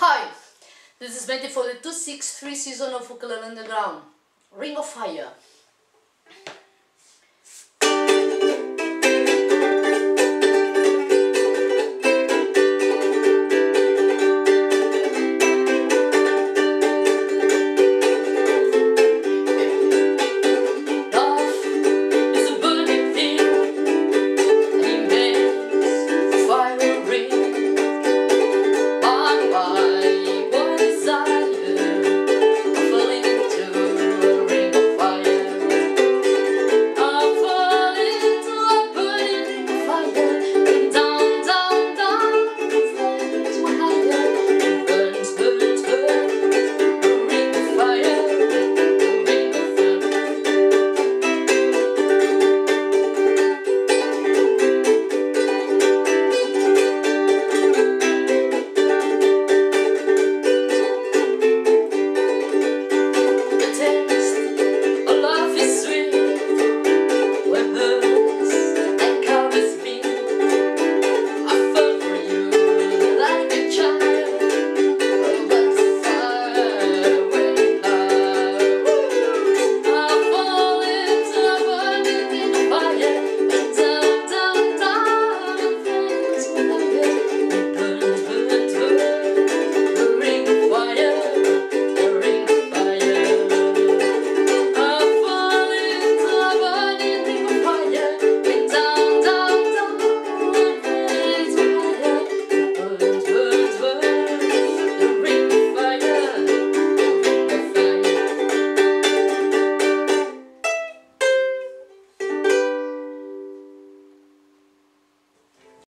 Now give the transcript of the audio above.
Hi, this is Betty for the 263 season of Ukulele Underground. Ring of Fire.